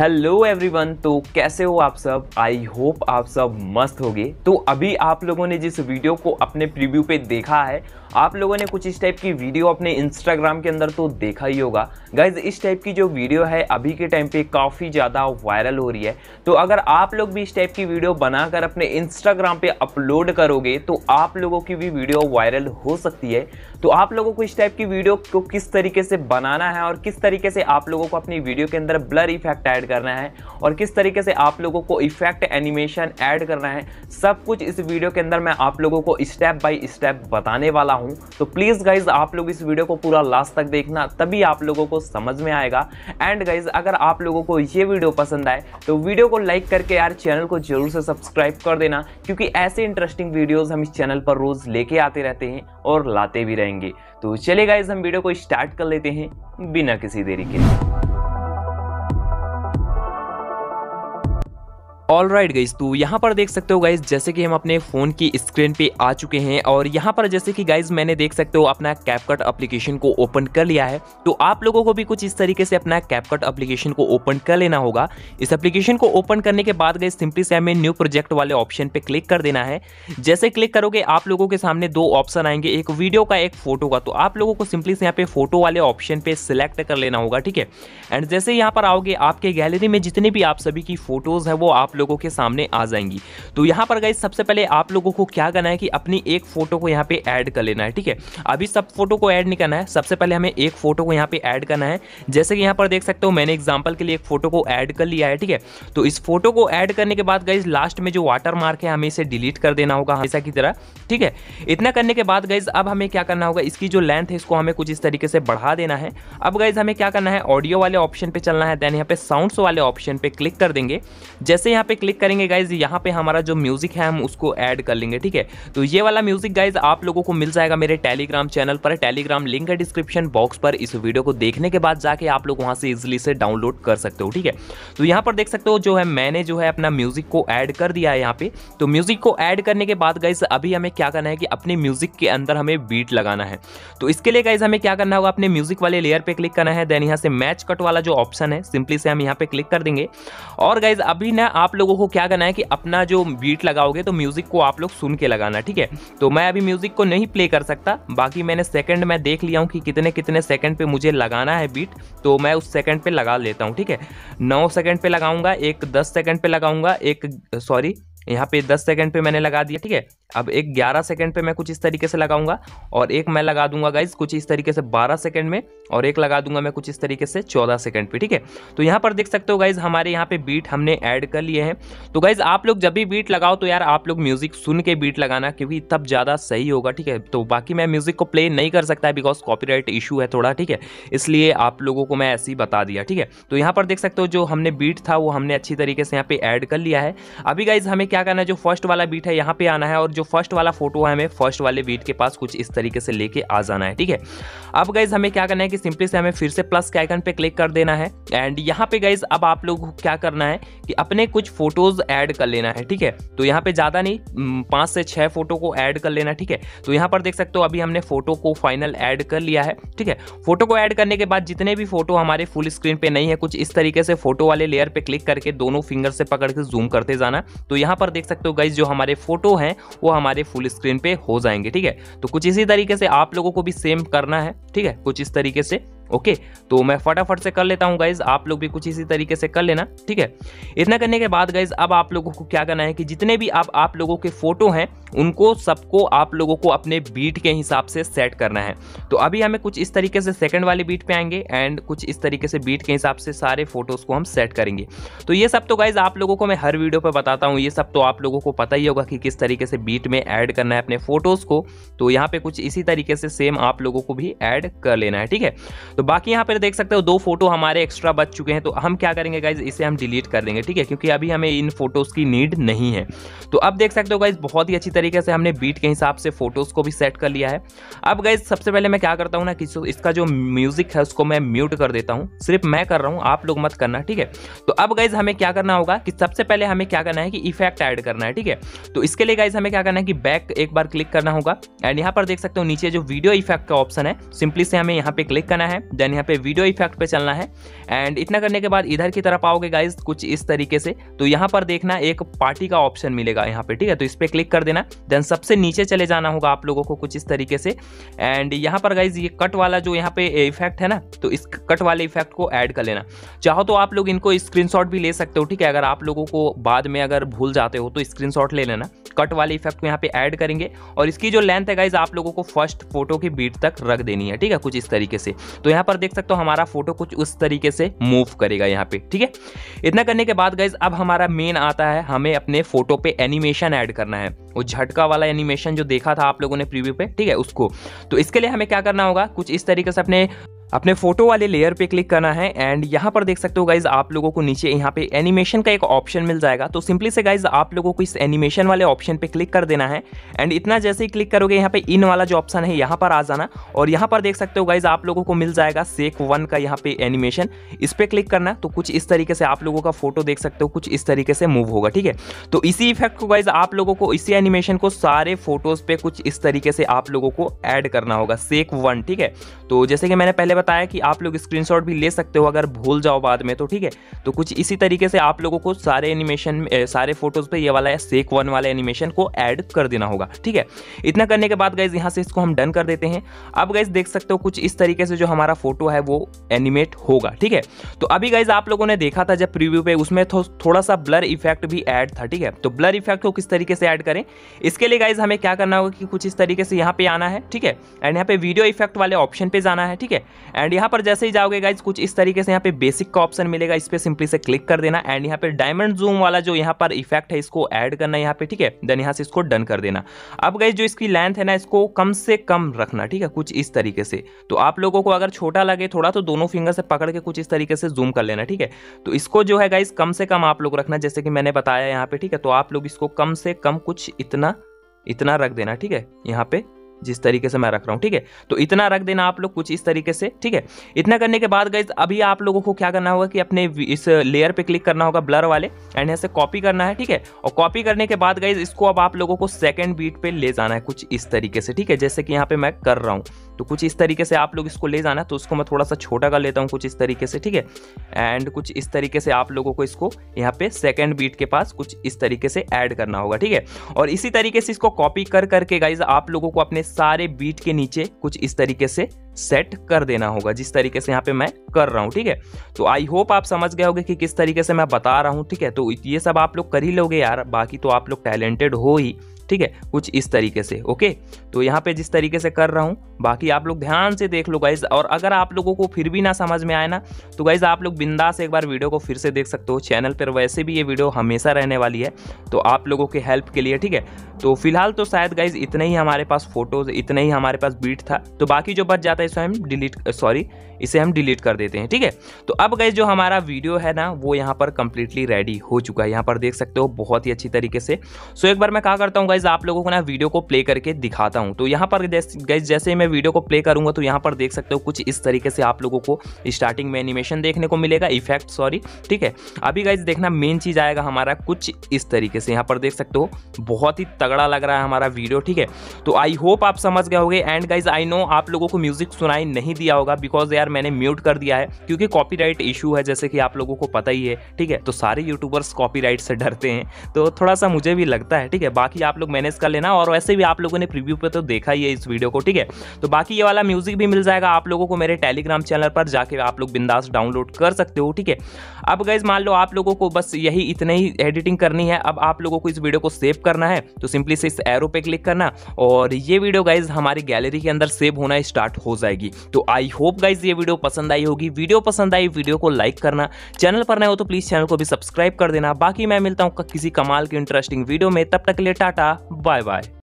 Hello everyone तो कैसे हो आप सब? आई होप आप सब मस्त होगे। तो अभी आप लोगों ने जिस वीडियो को अपने प्रीव्यू पे देखा है, आप लोगों ने कुछ इस टाइप की वीडियो अपने इंस्टाग्राम के अंदर तो देखा ही होगा। गाइज़ इस टाइप की जो वीडियो है, अभी के टाइम पे काफ़ी ज़्यादा वायरल हो रही है। तो अगर आप लोग भी इस टाइप की वीडियो बनाकर अपने इंस्टाग्राम पे अपलोड करोगे तो आप लोगों की भी वीडियो वायरल हो सकती है। तो आप लोगों को इस टाइप की वीडियो को किस तरीके से बनाना है और किस तरीके से आप लोगों को अपनी वीडियो के अंदर ब्लर इफ़ेक्ट ऐड करना है और किस तरीके से आप लोगों को इफ़ेक्ट एनिमेशन ऐड करना है, सब कुछ इस वीडियो के अंदर मैं आप लोगों को स्टेप बाय स्टेप बताने वाला हूँ। तो प्लीज़ गाइज़ आप लोग इस वीडियो को पूरा लास्ट तक देखना, तभी आप लोगों को समझ में आएगा। एंड गाइज़ अगर आप लोगों को ये वीडियो पसंद आए तो वीडियो को लाइक करके यार चैनल को ज़रूर से सब्सक्राइब कर देना, क्योंकि ऐसे इंटरेस्टिंग वीडियोज़ हम इस चैनल पर रोज लेके आते रहते हैं और लाते भी रहेंगे। तो चले गाइज़ हम वीडियो को स्टार्ट कर लेते हैं बिना किसी देरी के। ऑल राइट गाइज़ तो यहाँ पर देख सकते हो गाइज़ जैसे कि हम अपने फ़ोन की स्क्रीन पे आ चुके हैं और यहाँ पर जैसे कि गाइज़ मैंने देख सकते हो, अपना कैपकट एप्लीकेशन को ओपन कर लिया है। तो आप लोगों को भी कुछ इस तरीके से अपना कैपकट एप्लीकेशन को ओपन कर लेना होगा। इस एप्लीकेशन को ओपन करने के बाद गाइज़ सिंपली से हमें न्यू प्रोजेक्ट वाले ऑप्शन पे क्लिक कर देना है। जैसे क्लिक करोगे, आप लोगों के सामने दो ऑप्शन आएँगे, एक वीडियो का, एक फ़ोटो का। तो आप लोगों को सिंपली से यहाँ पे फ़ोटो वाले ऑप्शन पे सिलेक्ट कर लेना होगा, ठीक है? एंड जैसे यहाँ पर आओगे, आपके गैलरी में जितने भी आप सभी की फ़ोटोज़ है, वो आप लोगों के सामने आ जाएँगी। तो यहाँ पर गाइज़ सबसे पहले आप लोगों को क्या करना है कि अपनी एक फ़ोटो को यहाँ पे ऐड कर लेना है, ठीक है? अभी सब फ़ोटो को ऐड नहीं करना है। सबसे पहले हमें एक फ़ोटो को यहाँ पे ऐड करना है। जैसे कि यहाँ पर देख सकते हो, मैंने एग्ज़ाम्पल के लिए एक फ़ोटो को ऐड कर लिया है, ठीक है? तो इस फ़ोटो को ऐड करने के बाद गाइज़ लास्ट में जो वाटर मार्क है, हमें इसे डिलीट कर देना होगा, हमेशा की तरह, ठीक है? इतना करने के बाद गाइज़ अब हमें क्या करना होगा, इसकी जो लेंथ है, इसको हमें कुछ इस तरीके से बढ़ा देना है। अब गाइज़ हमें क्या करना है ऑडियो वाले ऑप्शन पे चलना है देन यहाँ पे साउंड्स वाले ऑप्शन पे क्लिक कर देंगे। जैसे यहाँ पे क्लिक करेंगे गाइज़ यहाँ पे हमारा जो म्यूज़िक है, हम उसको ऐड कर लेंगे, ठीक है? तो ये वाला म्यूज़िक गाइज़ आप लोगों को मिल जाएगा मेरे टेलीग्राम चैनल पर। टेलीग्राम लिंक है डिस्क्रिप्शन बॉक्स पर। इस वीडियो को देखने के बाद जाके आप लोग वहाँ से इजिली से डाउनलोड कर सकते हो, ठीक है? तो यहाँ पर देख सकते हो जो है, मैंने जो है अपना म्यूज़िक को ऐड कर दिया है यहाँ पे। तो म्यूज़िक को ऐड करने के बाद गाइज़ अभी हमें क्या करना है कि अपने म्यूज़िक के अंदर हमें बीट लगाना है। तो इसके लिए गाइज़ हमें क्या करना होगा, अपने म्यूज़िक वाले लेयर पे क्लिक करना है। देन यहाँ से मैच कट वाला जो ऑप्शन है सिंपली से हम यहाँ पे क्लिक कर देंगे। और गाइज़ अभी ना आप लोगों को क्या करना है कि अपना जो बीट लगाओगे तो म्यूज़िक को आप लोग सुन के लगाना, ठीक है? तो मैं अभी म्यूज़िक को नहीं प्ले कर सकता, बाकी मैंने सेकंड में देख लिया हूँ कि कितने कितने सेकंड पे मुझे लगाना है बीट तो मैं उस सेकंड पे लगा लेता हूँ, ठीक है? नौ सेकंड पे लगाऊँगा, एक दस सेकंड पे लगाऊँगा, एक सॉरी यहाँ पे 10 सेकंड पे मैंने लगा दिया, ठीक है? अब एक 11 सेकंड पे मैं कुछ इस तरीके से लगाऊँगा और एक मैं लगा दूँगा गाइज़ कुछ इस तरीके से 12 सेकंड में और एक लगा दूँगा मैं कुछ इस तरीके से 14 सेकंड पे, ठीक है? तो यहाँ पर देख सकते हो गाइज़ हमारे यहाँ पे बीट हमने ऐड कर लिए हैं। तो गाइज़ आप लोग जब भी बीट लगाओ तो यार आप लोग म्यूज़िक सुन के बीट लगाना क्योंकि तब ज़्यादा सही होगा, ठीक है? तो बाकी मैं म्यूज़िक को प्ले नहीं कर सकता बिकॉज़ कॉपी इशू है थोड़ा, ठीक है? इसलिए आप लोगों को मैं ऐसे ही बता दिया, ठीक है? तो यहाँ पर देख सकते हो जो हमने बीट था वो हमने अच्छी तरीके से यहाँ पे ऐड कर लिया है। अभी गाइज़ हमें क्या करना है? जो फ़र्स्ट वाला बीट है, यहाँ पे आना है और जो फ़र्स्ट वाला फ़ोटो है हमें फ़र्स्ट वाले बीट के पास कुछ इस तरीके से लेके आ जाना है, ठीक है? अब गाइज़ हमें क्या करना है कि सिंपली से हमें फिर से प्लस के आइकन पे क्लिक कर देना है एंड यहाँ पे गाइज़ अब आप लोग क्या करना है कि अपने कुछ फ़ोटोज़ ऐड कर लेना है, ठीक है? तो यहाँ पे ज़्यादा नहीं पाँच से छह फ़ोटो को ऐड कर लेना, ठीक है? तो यहाँ पर देख सकते हो, अभी हमने फ़ोटो को फाइनल ऐड कर लिया है, ठीक है? फ़ोटो को ऐड करने के बाद जितने भी फ़ोटो हमारे फुल स्क्रीन पे नहीं है, कुछ इस तरीके से फ़ोटो वाले लेयर पे क्लिक करके दोनों फिंगर से पकड़ के जूम करते जाना। तो यहाँ पर देख सकते हो गाइज़ जो हमारे फ़ोटो हैं, वो हमारे फुल स्क्रीन पे हो जाएँगे, ठीक है? तो कुछ इसी तरीके से आप लोगों को भी सेम करना है, ठीक है? कुछ इस तरीके से ओके तो मैं फटाफट से कर लेता हूँ गाइज़ आप लोग भी कुछ इसी तरीके से कर लेना, ठीक है? इतना करने के बाद गाइज़ अब आप लोगों को क्या करना है कि जितने भी आप आप लोगों के फ़ोटो हैं, उनको सबको आप लोगों को अपने बीट के हिसाब से सेट करना है। तो अभी हमें कुछ इस तरीके से सेकंड वाले बीट पे आएँगे एंड कुछ इस तरीके से बीट के हिसाब से सारे फ़ोटोज़ को हम सेट करेंगे। तो ये सब तो गाइज़ आप लोगों को मैं हर वीडियो पर बताता हूँ। ये सब तो आप लोगों को पता ही होगा कि किस तरीके से बीट में ऐड करना है अपने फ़ोटोज़ को। तो यहाँ पे कुछ इसी तरीके से सेम आप लोगों को भी ऐड कर लेना है, ठीक है? तो बाकी यहाँ पर देख सकते हो दो फ़ोटो हमारे एक्स्ट्रा बच चुके हैं तो हम क्या करेंगे गाइज़ इसे हम डिलीट कर देंगे, ठीक है? क्योंकि अभी हमें इन फ़ोटोज़ की नीड नहीं है। तो अब देख सकते हो गाइज़ बहुत ही अच्छी तरीके से हमने बीट के हिसाब से फ़ोटोज़ को भी सेट कर लिया है। अब गाइज़ सबसे पहले मैं क्या करता हूँ ना कि इसका जो म्यूज़िक है उसको मैं म्यूट कर देता हूँ। सिर्फ़ मैं कर रहा हूँ, आप लोग मत करना, ठीक है? तो अब गाइज़ हमें क्या करना होगा कि सबसे पहले हमें क्या करना है कि इफ़ेक्ट ऐड करना है, ठीक है? तो इसके लिए गाइज़ हमें क्या करना है कि बैक एक बार क्लिक करना होगा। एंड यहाँ पर देख सकते हो नीचे जो वीडियो इफ़ेक्ट का ऑप्शन है सिंपली से हमें यहाँ पे क्लिक करना है। देन यहाँ पे वीडियो इफ़ेक्ट पे चलना है। एंड इतना करने के बाद इधर की तरफ़ आओगे गाइज़ कुछ इस तरीके से। तो यहाँ पर देखना एक पार्टी का ऑप्शन मिलेगा यहाँ पे, ठीक है? तो इस पर क्लिक कर देना। देन सबसे नीचे चले जाना होगा आप लोगों को कुछ इस तरीके से। एंड यहाँ पर गाइज़ ये कट वाला जो यहाँ पे इफ़ेक्ट है ना तो इस कट वाले इफ़ेक्ट को ऐड कर लेना। चाहो तो आप लोग इनको स्क्रीनशॉट भी ले सकते हो, ठीक है? अगर आप लोगों को बाद में अगर भूल जाते हो तो स्क्रीनशॉट ले लेना। कट वाले इफ़ेक्ट को यहाँ पे ऐड करेंगे। और इसकी जो लेंथ है गाइज़ आप लोगों को फ़र्स्ट फ़ोटो की बीट तक रख देनी है, ठीक है? कुछ इस तरीके से। तो यहाँ पर देख सकते हो हमारा फ़ोटो कुछ उस तरीके से मूव करेगा यहाँ पे, ठीक है? इतना करने के बाद गाइज़ अब हमारा मेन आता है, हमें अपने फ़ोटो पे एनिमेशन ऐड करना है। वो झटका वाला एनिमेशन जो देखा था आप लोगों ने प्रीव्यू पे, ठीक है? उसको। तो इसके लिए हमें क्या करना होगा? कुछ इस तरीके से अपने अपने फ़ोटो वाले लेयर पे क्लिक करना है एंड यहाँ पर देख सकते हो गाइज़ आप लोगों को नीचे यहाँ पे एनिमेशन का एक ऑप्शन मिल जाएगा। तो सिंपली से गाइज़ आप लोगों को इस एनिमेशन वाले ऑप्शन पे क्लिक कर देना है। एंड इतना जैसे ही क्लिक करोगे, यहाँ पे इन वाला जो ऑप्शन है, यहाँ पर आ जाना। और यहाँ पर देख सकते हो गाइज़ आप लोगों को मिल जाएगा सेक वन का यहाँ पे एनिमेशन इस पर क्लिक करना तो कुछ इस तरीके से आप लोगों का फ़ोटो देख सकते हो, कुछ इस तरीके से मूव होगा, ठीक है? तो इसी इफ़ेक्ट को गाइज़ आप लोगों को इसी एनिमेशन को सारे फ़ोटोज़ पे कुछ इस तरीके से आप लोगों को ऐड करना होगा सेक वन ठीक है? तो जैसे कि मैंने पहले बताया कि आप लोग स्क्रीनशॉट भी ले सकते हो अगर भूल जाओ बाद में तो ठीक है। तो कुछ इसी तरीके से आप लोगों को सारे एनिमेशन सारे फ़ोटोज़ पे ये वाला सेक वन वाला एनिमेशन को ऐड कर देना होगा ठीक है। इतना करने के बाद गाइज़ यहाँ से इसको हम डन कर देते हैं। अब गाइज़ देख सकते हो कुछ इस तरीके से जो हमारा फ़ोटो है वो एनिमेट होगा ठीक है। तो अभी गाइज़ आप लोगों ने देखा था जब प्रीव्यू पे उसमें थो, थोड़ा सा ब्लर इफ़ेक्ट भी ऐड था ठीक है। तो ब्लर इफ़ेक्ट को किस तरीके से ऐड करें इसके लिए गाइज़ हमें क्या करना होगा कि कुछ इस तरीके से यहाँ पे आना है ठीक है। एंड यहाँ पे वीडियो इफ़ेक्ट वाले ऑप्शन पे जाना है ठीक है। एंड यहाँ पर जैसे ही जाओगे गाइज़ कुछ इस तरीके से यहाँ पे बेसिक का ऑप्शन मिलेगा, इस पर सिंपली से क्लिक कर देना। एंड यहाँ पे डायमंड जूम वाला जो यहाँ पर इफ़ेक्ट है, इसको ऐड करना यहाँ पे, ठीक है? देन यहाँ से इसको डन कर देना। अब गाइज़ जो इसकी लेंथ है ना, इसको कम से कम रखना, ठीक है? कुछ इस तरीके से। तो आप लोगों को अगर छोटा लगे थोड़ा तो दोनों फिंगर से पकड़ के कुछ इस तरीके से जूम कर लेना, ठीक है? तो इसको जो है गाइज़ कम से कम आप लोग रखना, जैसे कि मैंने बताया यहाँ पे, ठीक है? तो आप लोग इसको कम से कम कुछ इतना इतना रख देना, ठीक है? यहाँ पे जिस तरीके से मैं रख रहा हूँ, ठीक है? तो इतना रख देना आप लोग कुछ इस तरीके से, ठीक है? इतना करने के बाद गई अभी आप लोगों को क्या करना होगा कि अपने इस लेयर पे क्लिक करना होगा ब्लर वाले एंड यहाँ से कॉपी करना है, ठीक है? और कॉपी करने के बाद गई इसको अब आप लोगों को सेकेंड बीट पे ले जाना है कुछ इस तरीके से, ठीक है? जैसे कि यहाँ पे मैं कर रहा हूँ। तो कुछ इस तरीके से आप लोग इसको ले जाना तो उसको मैं थोड़ा सा छोटा कर लेता हूँ कुछ इस तरीके से, ठीक है? एंड कुछ इस तरीके से आप लोगों को इसको यहाँ पे सेकेंड बीट के पास कुछ इस तरीके से ऐड करना होगा, ठीक है? और इसी तरीके से इसको कॉपी कर करके गाइज़ आप लोगों को अपने सारे बीट के नीचे कुछ इस तरीके से सेट कर देना होगा, जिस तरीके से यहाँ पे मैं कर रहा हूँ, ठीक है? तो आई होप आप समझ गए होगे कि किस तरीके से मैं बता रहा हूँ, ठीक है? तो ये सब आप लोग कर ही लोगे यार, बाकी तो आप लोग टैलेंटेड हो ही, ठीक है? कुछ इस तरीके से ओके तो यहाँ पे जिस तरीके से कर रहा हूँ बाकी आप लोग ध्यान से देख लो गाइज़ और अगर आप लोगों को फिर भी ना समझ में आए ना तो गाइज़ आप लोग बिंदास एक बार वीडियो को फिर से देख सकते हो। चैनल पर वैसे भी ये वीडियो हमेशा रहने वाली है तो आप लोगों के हेल्प के लिए, ठीक है? तो फ़िलहाल तो शायद गाइज़ इतने ही हमारे पास फ़ोटोज़ इतने ही हमारे पास बीट था तो बाकी जो बच जाता है, इसे हम डिलीट सॉरी इसे हम डिलीट कर देते हैं, ठीक है? तो अब गाइज़ जो हमारा वीडियो है ना, वो यहाँ पर कंप्लीटली रेडी हो चुका है। यहाँ पर देख सकते हो, बहुत ही अच्छी तरीके से। सो एक बार मैं क्या करता हूँ गाइज़ आप लोगों को ना वीडियो को प्ले करके दिखाता हूँ। तो यहाँ पर गाइज़ जैसे मैं वीडियो को प्ले करूँगा तो यहाँ पर देख सकते हो कुछ इस तरीके से आप लोगों को स्टार्टिंग में एनिमेशन देखने को मिलेगा इफ़ेक्ट सॉरी ठीक है? अभी गाइज़ देखना मेन चीज़ आएगा हमारा कुछ इस तरीके से। यहाँ पर देख सकते हो, बहुत ही तगड़ा लग रहा है हमारा वीडियो ठीक है? तो आई होप आप समझ गए होगे एंड गाइज़ आई नो आप लोगों को म्यूज़िक सुनाई नहीं दिया होगा बिकॉज़ यार मैंने म्यूट कर दिया है क्योंकि कॉपीराइट इशू है, जैसे कि आप लोगों को पता ही है, ठीक है? तो सारे यूट्यूबर्स कॉपीराइट से डरते हैं। तो थोड़ा सा मुझे भी लगता है, ठीक है? बाकी आप लोग मैनेज कर लेना और वैसे भी आप लोगों ने प्रीव्यू पे तो देखा ही है इस वीडियो को, ठीक है? तो बाकी ये वाला म्यूज़िक भी मिल जाएगा आप लोगों को मेरे टेलीग्राम चैनल पर, जाके आप लोग बिंदास डाउनलोड कर सकते हो, ठीक है? अब गाइज़ मान लो आप लोगों को बस यही इतने ही एडिटिंग करनी है, अब आप लोगों को इस वीडियो को सेव करना है तो सिंपली से इस एरो पे क्लिक करना और ये वीडियो गाइज़ हमारी गैलरी के अंदर सेव होना स्टार्ट हो जाएगी। तो आई होप गाइज़ ये वीडियो पसंद आई होगी। वीडियो पसंद आई वीडियो को लाइक करना। चैनल पर नए हो तो प्लीज़ चैनल को भी सब्सक्राइब कर देना। बाकी मैं मिलता हूँ किसी कमाल की इंटरेस्टिंग वीडियो में। तब तक लिए टाटा बाय बाय